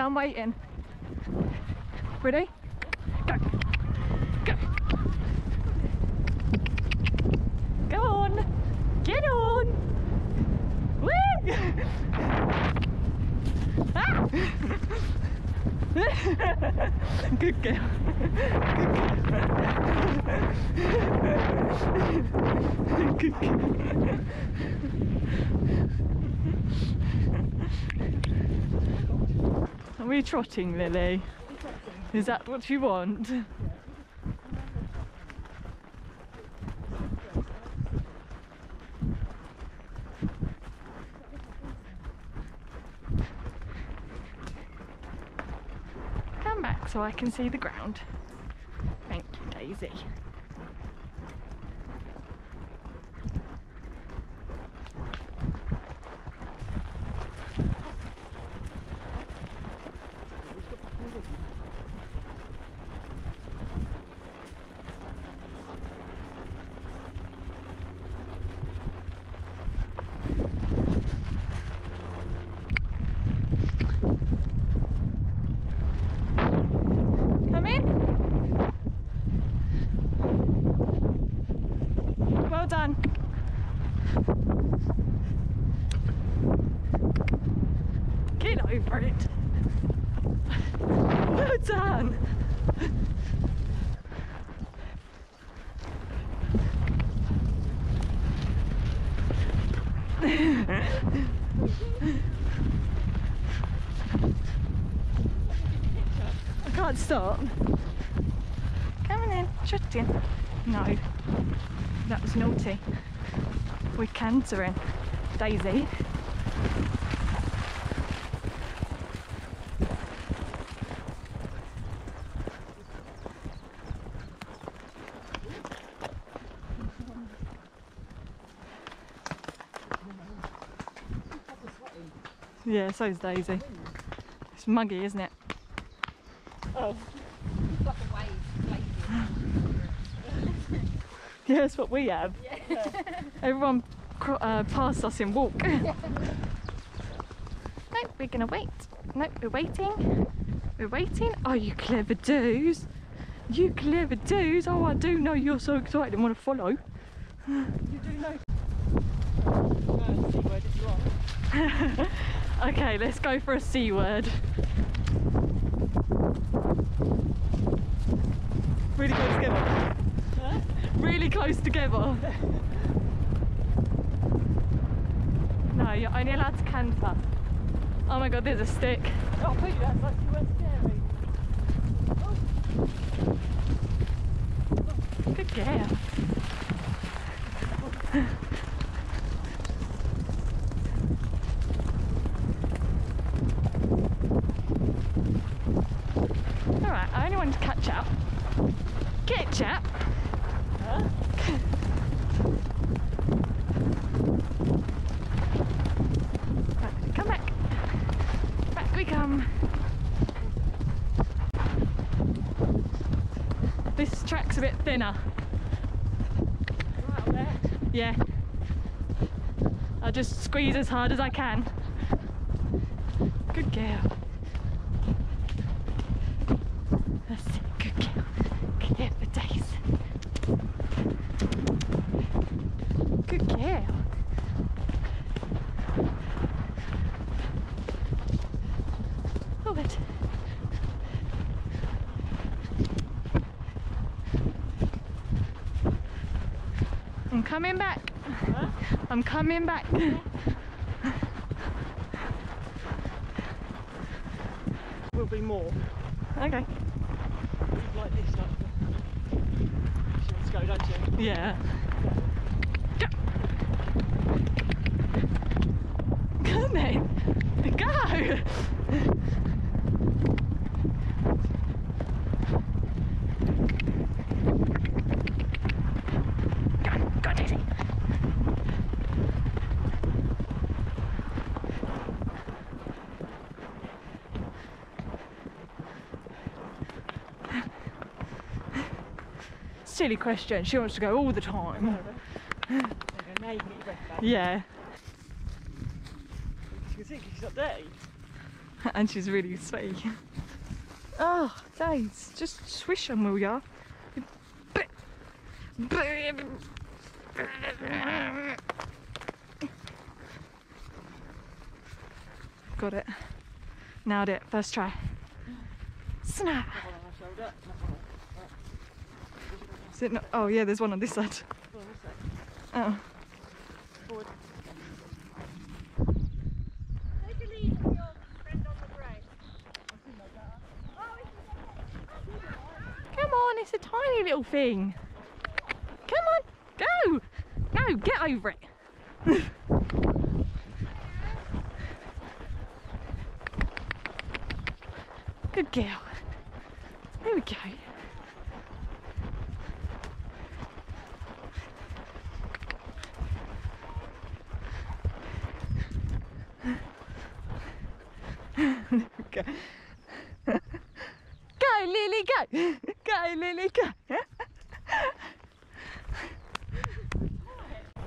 I'm waiting. Ready? Go. Go. Go on. Get on. Woo! ah! Good girl. Good girl. Good girl. Are we trotting, Lily? Is that what you want? Come back so I can see the ground. Thank you, Daisy. Come in. Well done. Get over it. Well done. I can't stop. Come on in, shut in. No, that was naughty. We're cantering. Daisy. Yeah, so's Daisy. It's muggy, isn't it? Oh. Got the wave blazing. Yeah, that's what we have. Everyone cro- uh, passed us in walk. nope, we're gonna wait. Nope, we're waiting. We're waiting. Oh, you clever dudes. You clever dudes. Oh, I do know you're so excited and want to follow. You do know. No, C word if you want. Okay, let's go for a C word. Really together. Really close together. No, you're only allowed to canter. Oh my god, there's a stick. Oh, that's like you were scary. Good girl. Alright, I only wanted to catch up. Catch up. Right, come back. Back we come. This track's a bit thinner. Right. Yeah. I'll just squeeze as hard as I can. Good girl. That's it. Good girl. Clever days. Good girl. Oh, it. I'm coming back. I'm coming back. Will be more. okay. Like this, like. She wants to go, don't you? Yeah. Go. Come in. Go. Go, go, Daisy. Silly question. She wants to go all the time. There you go, now you can get your breath back. Yeah. You can see she's not dirty. and she's really sweaty. Oh, guys, just swish them, will ya? Got it. Nailed it. First try. Snap. One on my shoulder. another one. It not? Oh, yeah, there's one on this side. Oh. Come on, it's a tiny little thing. Come on, go. No, get over it. Good girl. There we go. Go, Lily, go. Go, Lily, go.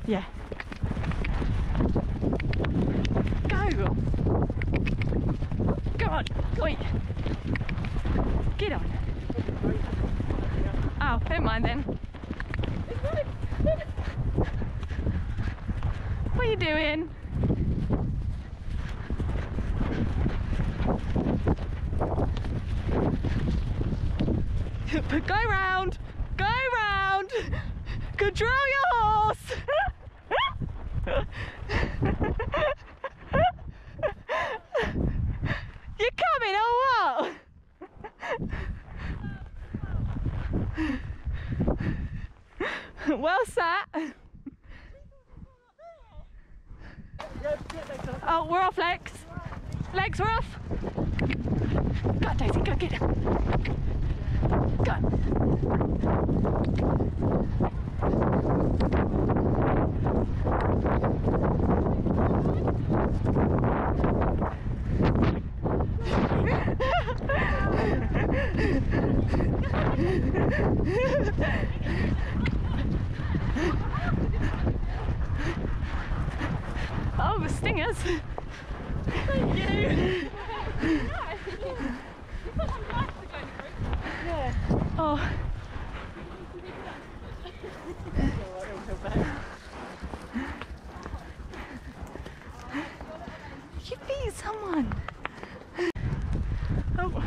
yeah. Go. Go on. Wait. Get on. Oh, don't mind then. What are you doing? Go round. Go round. Control your horse. you coming or what? well sat. Yeah, get legs up. Oh, we're off, Lex. Legs, we're off. Go on, Daisy, go get him. Go. Oh, the stingers. Thank you. Yeah. Oh, Alright, it'll go back. you beat someone. Oh.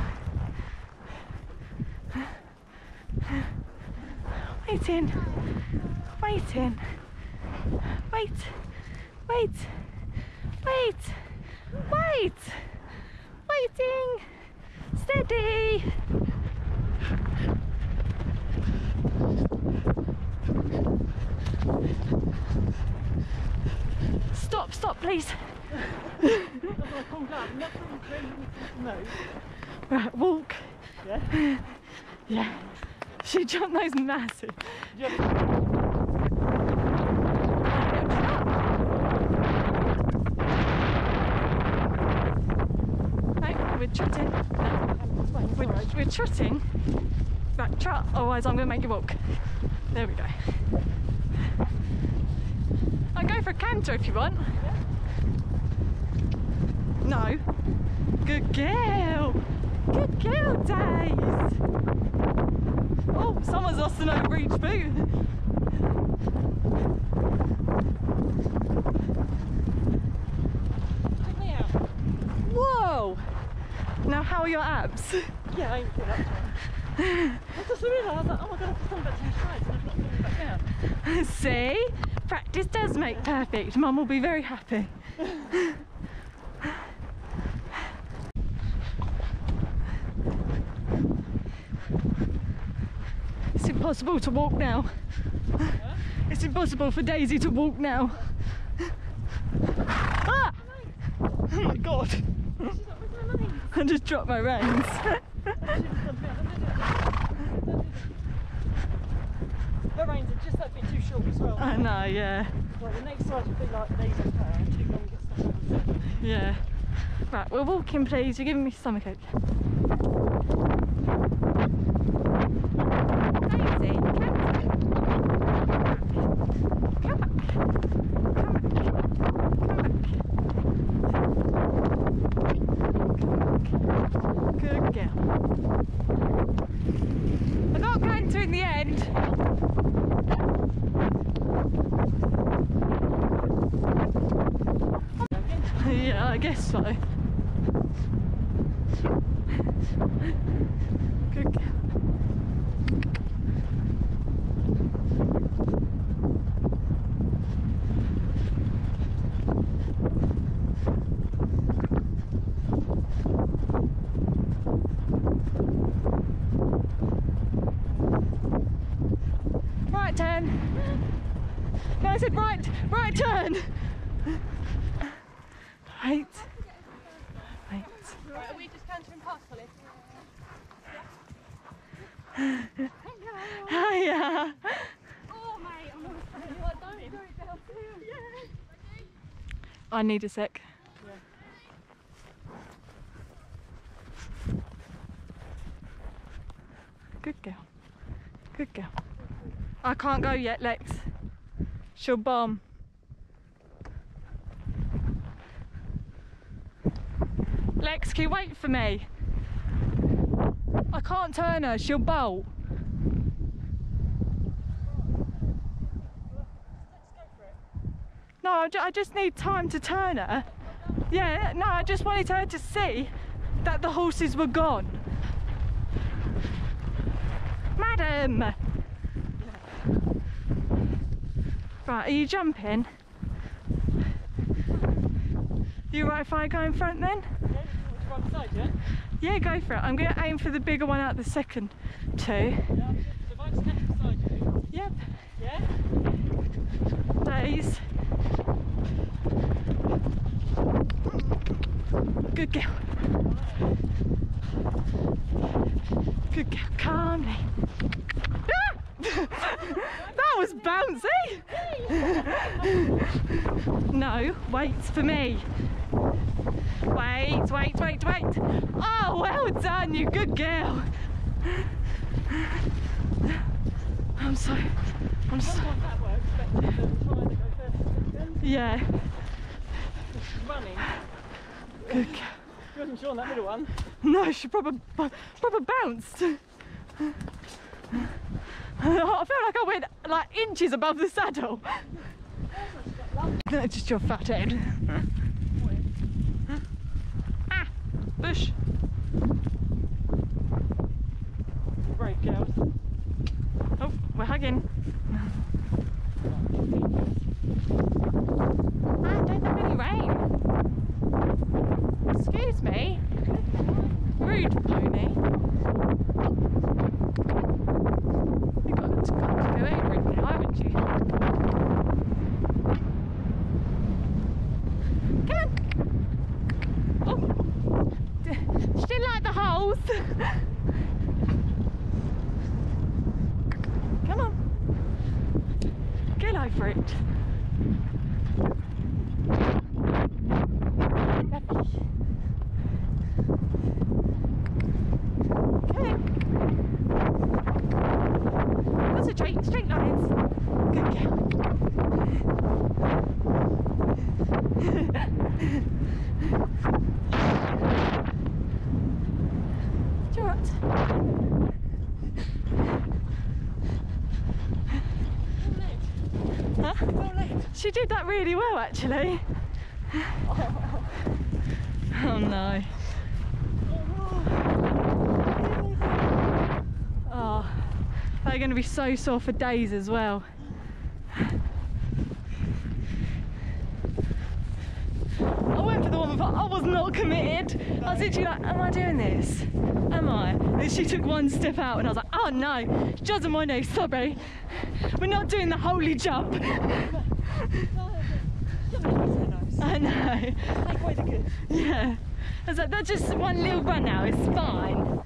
Waiting. Waiting. Wait. Wait. Wait. Wait. Waiting. Steady. Stop, stop, please. That's what I called up. Nothing really no. Right, walk. Yeah. Yeah. She jumped those massive. Have we're trotting. No. We're, we're trotting. Right, trot, otherwise I'm going to make you walk. There we go. I'll go for a canter if you want. No. Good girl. Good girl, Days. Someone's lost an overreach boot. Take me out. Whoa. Now, how are your abs? Yeah, I ain't get up to it. I just realised, I was like, oh my god, I've just done about 10 strides and I've not coming back down. See? Practice does make perfect. Mum will be very happy. It's impossible to walk now. It's impossible for Daisy to walk now. Ah! Oh my god. I just dropped my reins. The reins are just that bit too short as well. I know, yeah. Well, the next side would be like up there and too long to get stuck. Yeah. Right, we're walking, please. You're giving me stomach ache. Daisy, come back. Come back. Come back. Come back. Good girl. I got canter in the end. yeah, I guess so. Good girl. Right turn. No, I said right, right turn. Right. Right. Right, are we just cantering past Holly? Hiya. Oh, I'm You don't down too. I need a sec. Good girl. Good girl. I can't go yet, Lex. She'll bomb. Lex, can you wait for me? Can't turn her, she'll bolt. No, I ju- I just need time to turn her. Yeah, no, I just wanted her to see that the horses were gone. Madam! Right, are you jumping? You right if I go in front then? Yeah, you want to run beside you? Yeah, go for it. I'm going to aim for the bigger one out the second two. Yeah, so if I beside you, Yep, yeah? days. Good girl. Good girl, calmly. Ah! that was bouncy. no, wait for me. Wait, wait, wait, wait. Oh, well done, you good girl. I'm so, I'm so, yeah. Running. Good girl. She wasn't sure on that middle one. No, she probably, proper bounced. I felt like I went like inches above the saddle. No, just your fat head. ah, bush. Brave girls. Oh, we're hugging. Ah, don't have any rain. Excuse me. Rude pony. You got to, got to go over it now, haven't you? Come on. Oh. D- Still like the holes. Come on. Get over it. Lovely. Come on. Straight lines. Good girl. Want? Huh? She did that really well actually. Oh no. Oh, they're going to be so sore for days as well. I went for the one before. I was not committed. I was literally like, am I doing this? Am I? And she took one step out and I was like, oh no, she doesn't to, sorry. We're not doing the holy jump. I know. Away the good. Yeah. I was like, that's just one little run now, it's fine.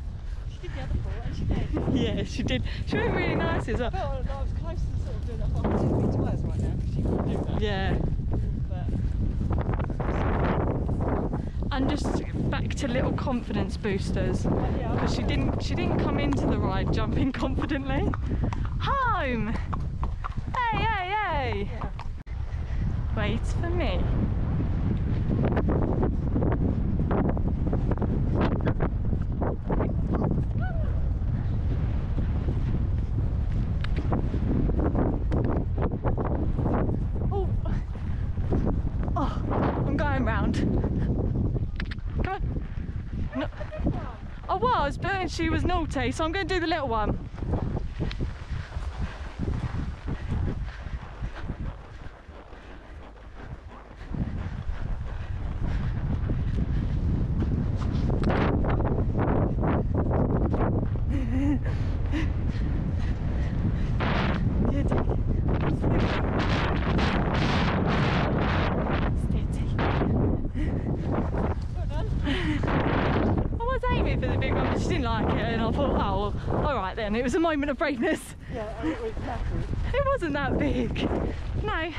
She did the other four and she did. Yeah, she did. She went really nice as well. I was close to sort of doing that, but I'm two feet twice right now. She couldn't do that. Yeah. But And just back to little confidence boosters. yeah, Because she didn't she didn't come into the ride jumping confidently. Home! Hey, hey, hey! yeah. Wait for me. going round. Come on. No. I was, but she was naughty, so I'm going to do the little one. Didn't like it, and I thought, oh, well, all right then. It was a moment of braveness. Yeah, it was knackered. It wasn't that big. No,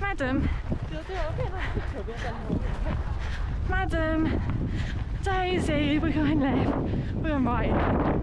madam, Yeah, yeah, I'm getting a picture of it then. madam, Daisy, we're going left. We're going right.